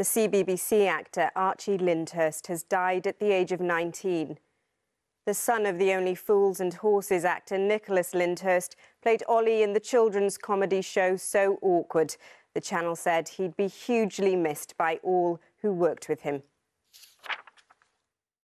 The CBBC actor Archie Lyndhurst has died at the age of 19. The son of the Only Fools and Horses actor Nicholas Lyndhurst played Ollie in the children's comedy show So Awkward. The channel said he'd be hugely missed by all who worked with him.